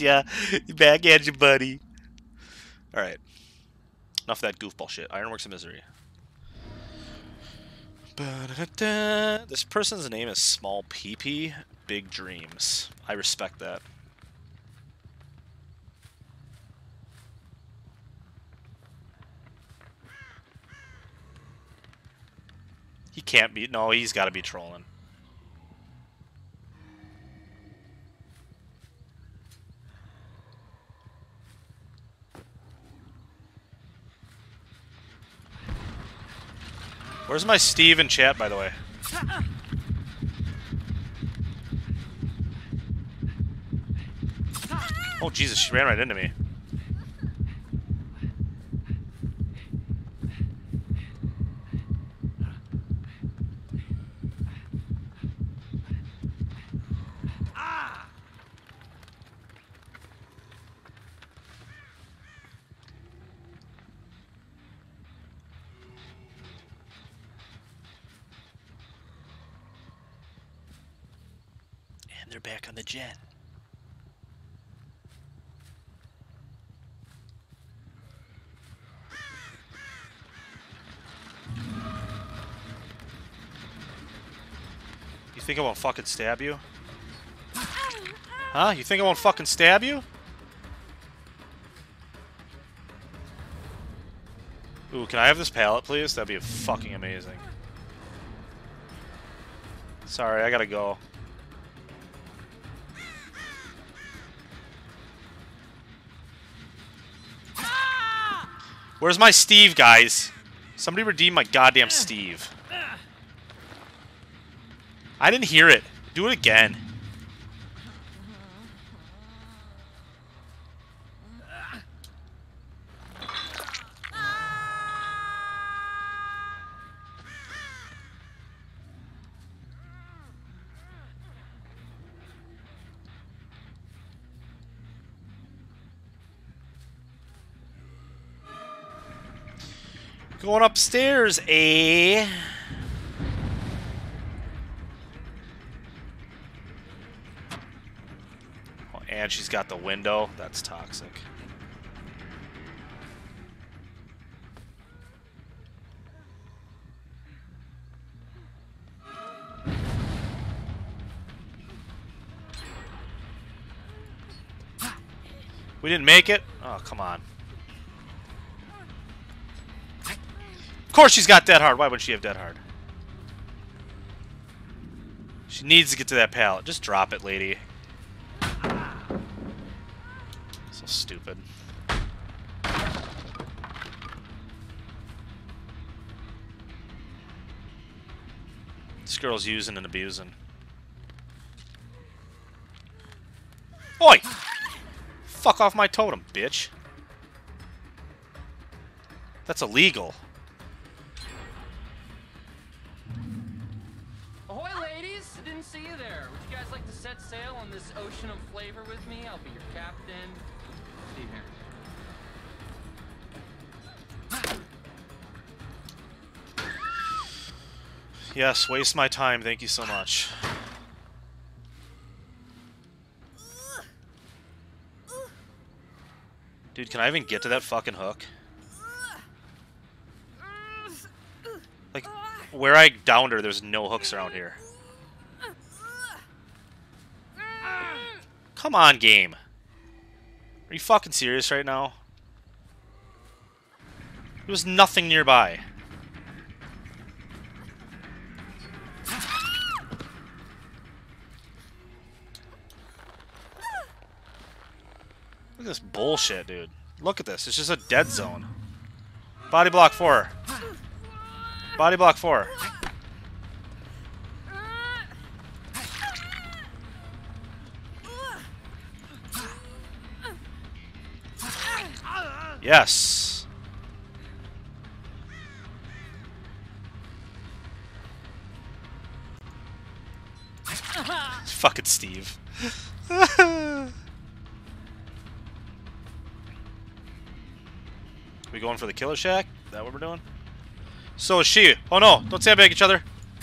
ya. at you, buddy. Alright. Enough of that goofball shit. Ironworks of Misery. This person's name is Small PP Big Dreams. I respect that. He can't be. No, he's got to be trolling. Where's my Steve in chat, by the way? Oh, Jesus, she ran right into me. And they're back on the jet. You think I won't fucking stab you? Huh? You think I won't fucking stab you? Ooh, can I have this pallet, please? That'd be fucking amazing. Sorry, I gotta go. Where's my Steve, guys? Somebody redeem my goddamn Steve. I didn't hear it. Do it again. Going upstairs, eh? Oh, and she's got the window. That's toxic. We didn't make it? Oh, come on. Course she's got dead hard. Why wouldn't she have dead hard? She needs to get to that pallet. Just drop it, lady. So stupid. This girl's using and abusing. Oi! Fuck off my totem, bitch. That's illegal. See you there. Would you guys like to set sail on this ocean of flavor with me? I'll be your captain. Steve here. Yes, waste my time. Thank you so much. Dude, can I even get to that fucking hook? Like, where I downed her, there's no hooks around here. Come on, game. Are you fucking serious right now? There was nothing nearby. Look at this bullshit, dude. Look at this. It's just a dead zone. Body block four. Body block four. Yes. Fuck it, Steve. we going for the killer shack? Is that what we're doing? So is she. Oh no, don't sandbag each other.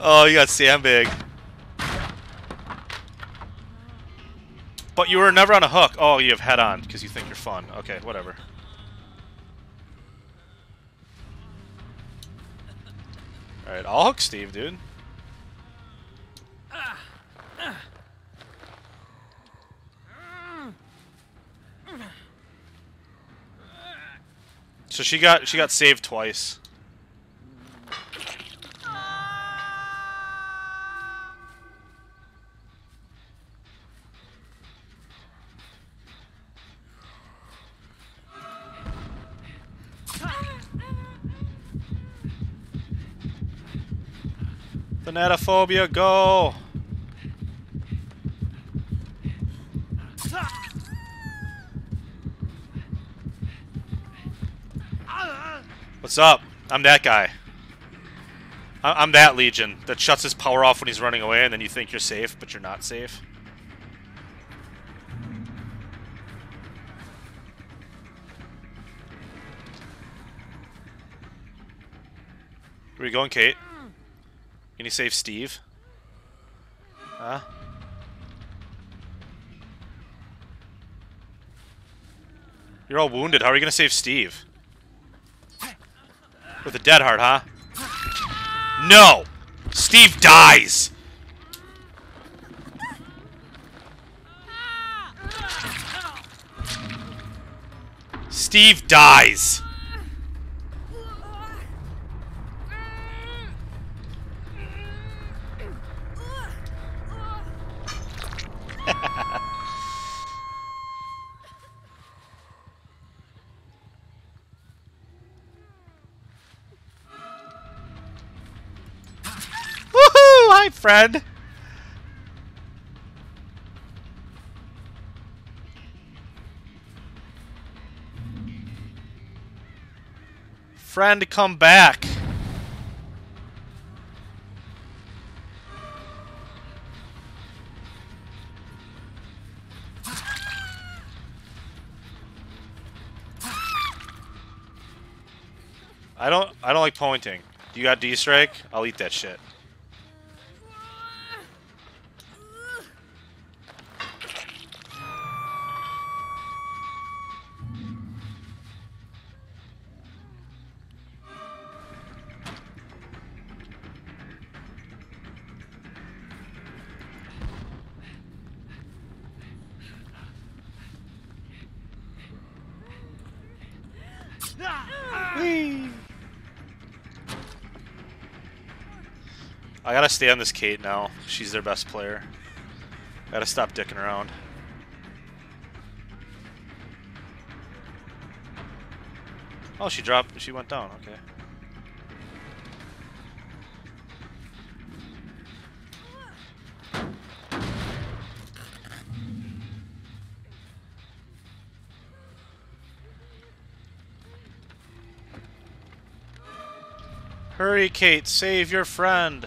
oh, you got sandbag. But you were never on a hook. Oh, you have head on because you think you're fun. Okay, whatever. Alright, I'll hook Steve, dude. So she got she got saved twice. Thanatophobia, go! What's up? I'm that guy. I- I'm that Legion that shuts his power off when he's running away and then you think you're safe, but you're not safe. Where you going, Kate? Can you save Steve? Huh? You're all wounded. How are you gonna save Steve? With a dead hard, huh? No! Steve dies! Steve dies! Friend! Friend, come back! I don't I don't like pointing. You got D strike? I'll eat that shit. I gotta stay on this Kate now. She's their best player. Gotta stop dicking around. Oh, she dropped. She went down. Okay. Hurry, Kate. Save your friend.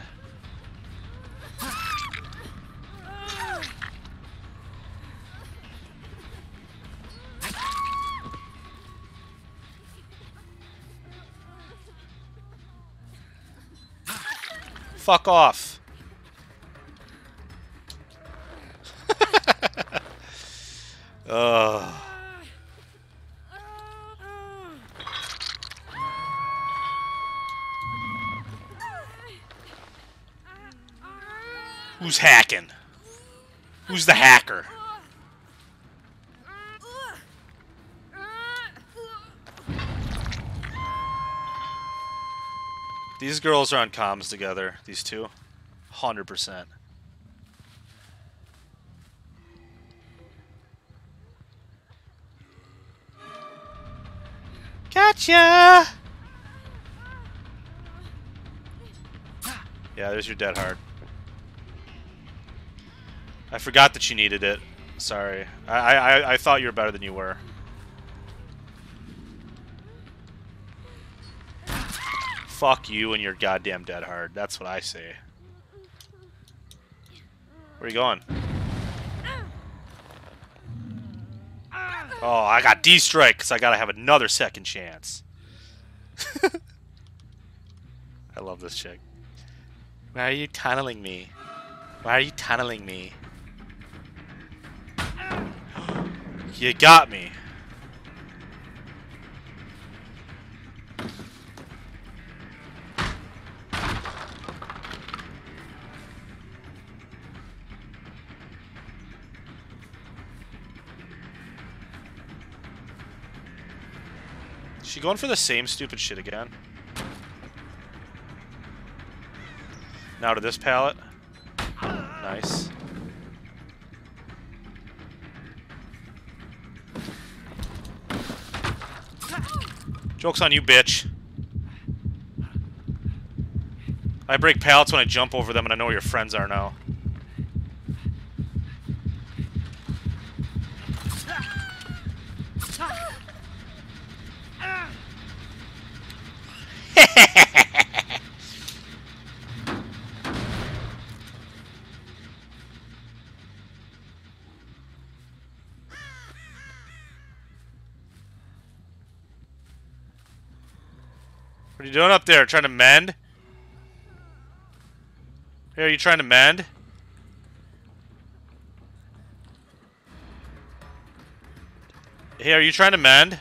Fuck off. Who's hacking? Who's the hacker? These girls are on comms together, these two. 100%. Gotcha! Yeah, there's your dead hard. I forgot that you needed it. Sorry. I, I, I thought you were better than you were. Fuck you and your goddamn dead hard. That's what I say. Where are you going? Oh, I got D-strike because I gotta have another second chance. I love this chick. Why are you tunneling me? Why are you tunneling me? You got me. She going for the same stupid shit again? Now to this pallet. Nice. Joke's on you, bitch. I break pallets when I jump over them, and I know where your friends are now. doing up there? Trying to mend? Hey, are you trying to mend? Hey, are you trying to mend?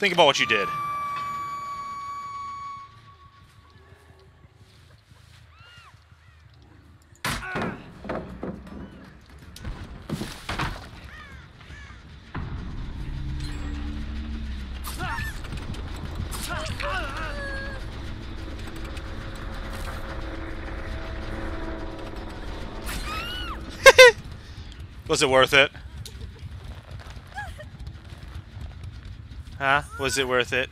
Think about what you did. Was it worth it? Huh? Was it worth it?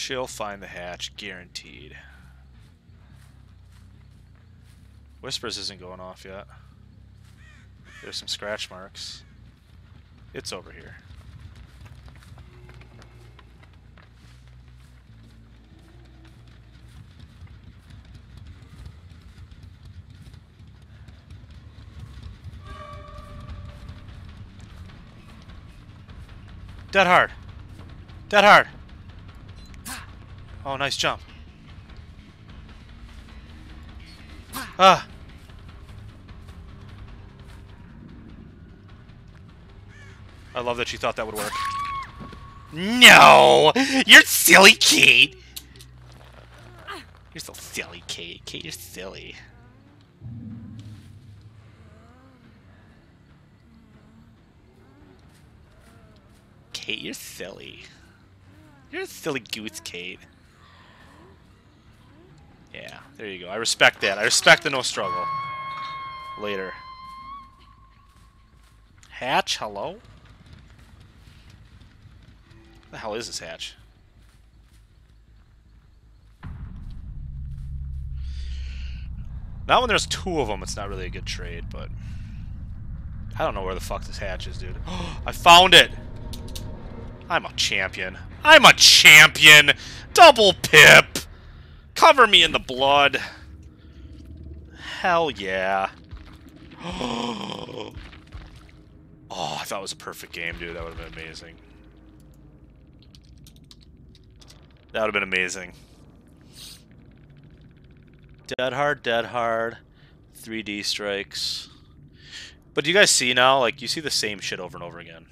She'll find the hatch, guaranteed. Whispers isn't going off yet. There's some scratch marks. It's over here. Dead hard. Dead hard. Oh, nice jump. Ah. I love that you thought that would work. No! You're silly, Kate! You're so silly, Kate. Kate, you're silly. Kate, you're silly. You're a silly goose, Kate. There you go. I respect that. I respect the no struggle. Later. Hatch, hello? the hell is this hatch? Not when there's two of them, it's not really a good trade, but... I don't know where the fuck this hatch is, dude. I found it! I'm a champion. I'm a champion! Double pip! Cover me in the blood! Hell yeah. oh, I thought it was a perfect game, dude. That would have been amazing. That would have been amazing. Dead hard, dead hard. 3D strikes. But do you guys see now? Like, you see the same shit over and over again.